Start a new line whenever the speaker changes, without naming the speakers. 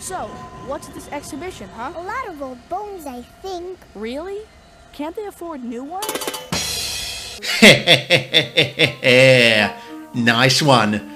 So, what's this exhibition, huh?
A lot of old bones, I think.
Really? Can't they afford new ones?
nice one.